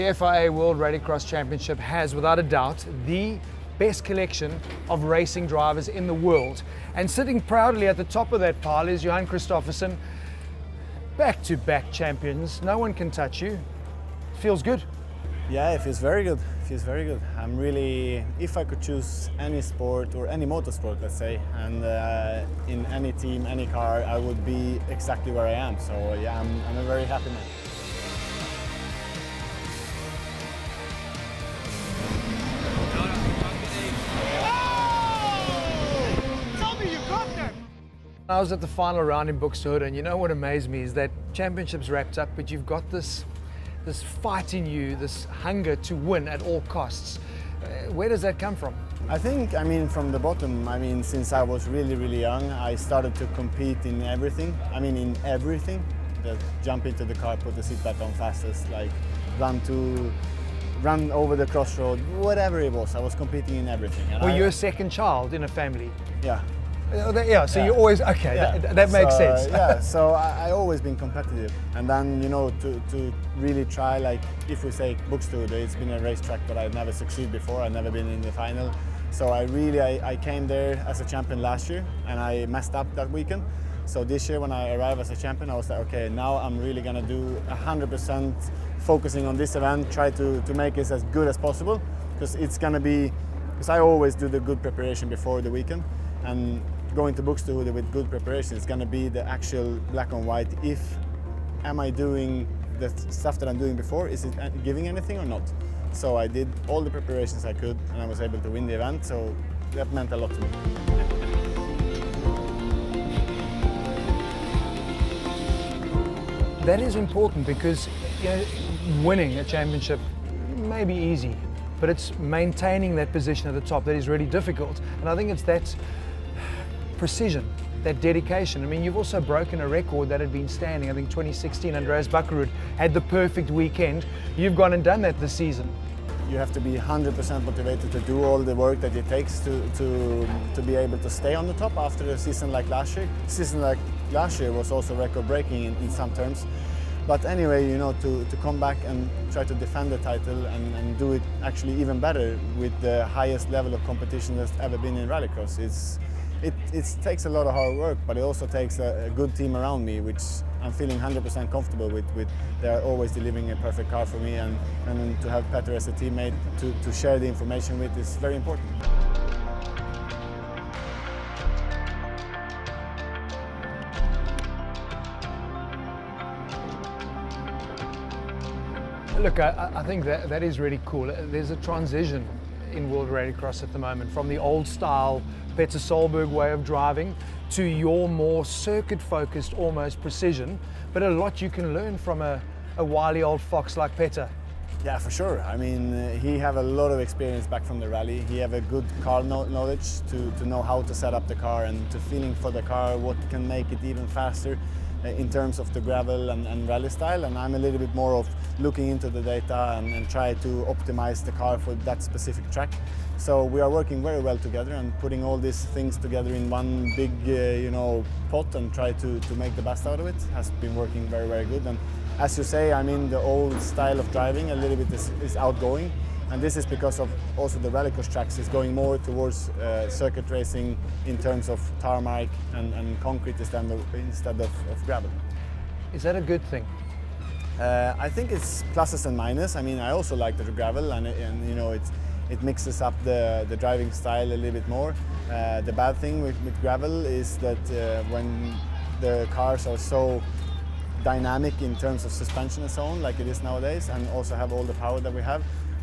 The FIA World Rallycross Championship has, without a doubt, the best collection of racing drivers in the world. And sitting proudly at the top of that pile is Johan Kristoffersson, back to back champions. No one can touch you. Feels good. Yeah, it feels very good. It feels very good. I'm really, if I could choose any sport or any motorsport, let's say, and uh, in any team, any car, I would be exactly where I am. So yeah, I'm, I'm a very happy man. I was at the final round in Buxtehude, and you know what amazed me is that championships wrapped up, but you've got this, this fight in you, this hunger to win at all costs. Uh, where does that come from? I think, I mean, from the bottom, I mean, since I was really, really young, I started to compete in everything. I mean, in everything. Just jump into the car, put the seatbelt on fastest, like run to, run over the crossroad, whatever it was. I was competing in everything. And Were I, you a second child in a family? Yeah. Uh, yeah, so yeah. you always okay. Yeah. That, that, makes so, sense. yeah, so I, I always been competitive, and then you know to, to really try like if we say Buxtehude, it's been a racetrack, but I've never succeeded before. I've never been in the final, so I really I, I came there as a champion last year, and I messed up that weekend. So this year when I arrived as a champion, I was like, okay, now I'm really gonna do 100% focusing on this event, try to to make it as good as possible, because it's gonna be, because I always do the good preparation before the weekend, and going to Buxtehude with good preparation is going to be the actual black and white. If am I doing the stuff that I'm doing before, is it uh, giving anything or not? So I did all the preparations I could and I was able to win the event, so that meant a lot to me. That is important because you know, winning a championship may be easy, but it's maintaining that position at the top that is really difficult. And I think it's that precision, that dedication. I mean, you've also broken a record that had been standing. I think 2016, Andreas Bakkerud had the perfect weekend. You've gone and done that this season. You have to be 100% motivated to do all the work that it takes to, to, to be able to stay on the top after a season like last year. A season like last year was also record-breaking in, in some terms. But anyway, you know, to, to come back and try to defend the title and, and do it actually even better with the highest level of competition that's ever been in rallycross, it's, it, takes a lot of hard work, but it also takes a, a good team around me, which I'm feeling 100% comfortable with, with. They're always delivering a perfect car for me, and, and to have Petter as a teammate to, to share the information with is very important. Look, I, I, think that, that is really cool. There's a transition in World Rallycross at the moment from the old style Petter Solberg way of driving to your more circuit focused, almost precision, but a lot you can learn from a, a wily old fox like Petter. Yeah, for sure. I mean, uh, he have a lot of experience back from the rally. He have a good car knowledge to, to know how to set up the car and to feeling for the car, what can make it even faster. In terms of the gravel and, and, rally style and I'm a little bit more of looking into the data and, and, try to optimize the car for that specific track. So we are working very well together and putting all these things together in one big uh, you know pot and try to, to make the best out of it. Has been working very very good. And as you say I mean the old style of driving a little bit is, is outgoing and this is because of also the rallycross tracks is going more towards uh, circuit racing in terms of tarmac and, and concrete instead of, instead of, of, gravel. Is that a good thing? Uh, I think it's pluses and minuses. I mean, I also like the gravel, and, and you know, it it mixes up the, the driving style a little bit more. Uh, the bad thing with, with gravel is that uh, when the cars are so dynamic in terms of suspension and so on, like it is nowadays, and also have all the power that we have,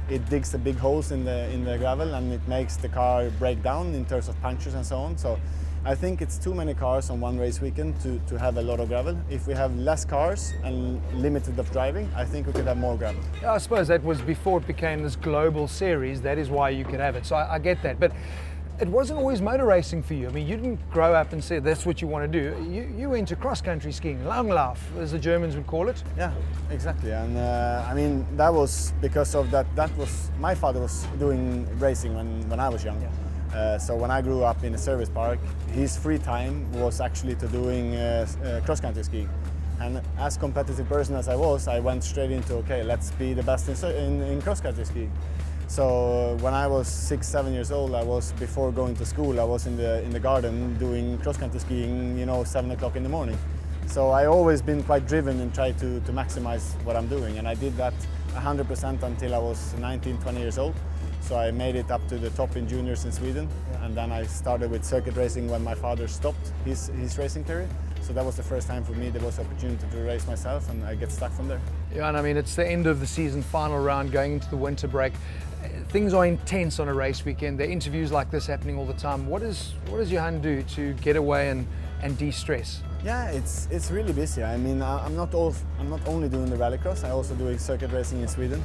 it digs the big holes in the in the gravel and it makes the car break down in terms of punctures and so on. So I think it's too many cars on one race weekend to, to have a lot of gravel. If we have less cars and limited of driving, I think we could have more gravel. I suppose that was before it became this global series. That is why you could have it. So I, I get that. But it wasn't always motor racing for you. I mean, you didn't grow up and say that's what you want to do. You, you went to cross country skiing, Langlauf, as the Germans would call it. Yeah, exactly. And uh, I mean, that was because of that. That was my father was doing racing when, when I was young. Yeah. Uh, so when I grew up in a service park, his free time was actually to doing uh, uh cross country skiing. And as competitive person as I was, I went straight into okay, let's be the best in, in, in cross country skiing. So uh, when I was six, seven years old, I was before going to school. I was in the in the garden doing cross country skiing, you know, seven o'clock in the morning. So I always been quite driven and try to to maximize what I'm doing, and I did that 100% until I was 19, 20 years old. So I made it up to the top in juniors in Sweden, yeah. and then I started with circuit racing when my father stopped his his racing career. So that was the first time for me there was opportunity to race myself, and I get stuck from there. Yeah, and I mean it's the end of the season, final round, going into the winter break things are intense on a race weekend. There are interviews like this happening all the time. What, is, what does Johan do to get away and, and de-stress? Yeah, it's it's really busy. I mean, I'm not all, I'm not only doing the rallycross. I also doing circuit racing in Sweden.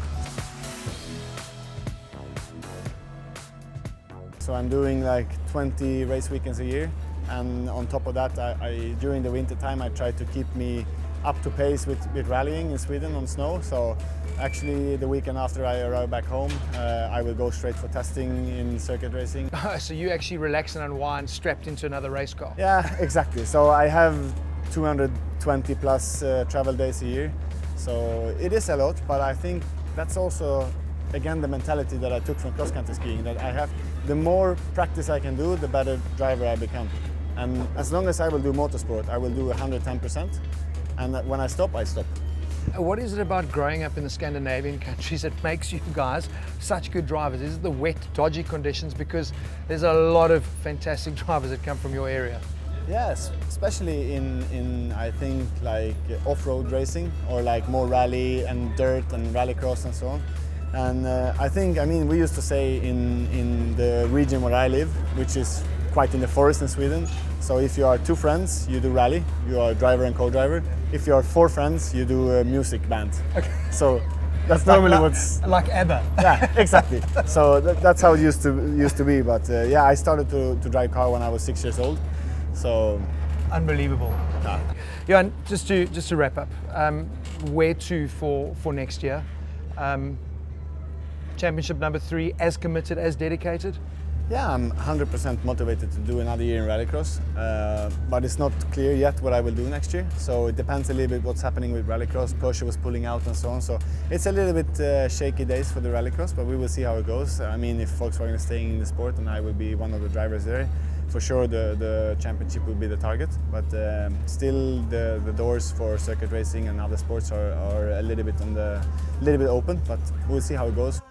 So I'm doing like 20 race weekends a year, and on top of that, I, I during the winter time I try to keep me up to pace with, with rallying in Sweden on snow. So actually the weekend after I arrive back home, uh, I will go straight for testing in circuit racing. so you actually relax and unwind strapped into another race car? Yeah, exactly. So I have 220 plus uh, travel days a year. So it is a lot, but I think that's also again the mentality that I took from cross country skiing that I have the more practice I can do, the better driver I become. And as long as I will do motorsport, I will do 110% and when I stop, I stop. What is it about growing up in the Scandinavian countries that makes you guys such good drivers? Is it the wet, dodgy conditions? Because there's a lot of fantastic drivers that come from your area. Yes, especially in, in I think like off-road racing or like more rally and dirt and rallycross and so on. And uh, I think, I mean, we used to say in, in the region where I live, which is quite in the forest in Sweden. So if you are two friends, you do rally, you are driver and co-driver. If you are four friends, you do a music band. Okay. So that's normally like, what's like ABBA. yeah, exactly. so that, that's how it used to used to be. But uh, yeah, I started to, to drive car when I was six years old. So unbelievable. Yeah. Yeah, and just to just to wrap up, um, where to for for next year? Um, championship number three, as committed, as dedicated. Yeah, I'm 100% motivated to do another year in Rallycross, uh, but it's not clear yet what I will do next year. So it depends a little bit what's happening with Rallycross. Porsche was pulling out and so on. So it's a little bit uh, shaky days for the Rallycross, but we will see how it goes. I mean, if Volkswagen is staying in the sport and I will be one of the drivers there, for sure the, the championship will be the target. But um, still, the, the doors for circuit racing and other sports are, are a little bit on the little bit open. But we'll see how it goes.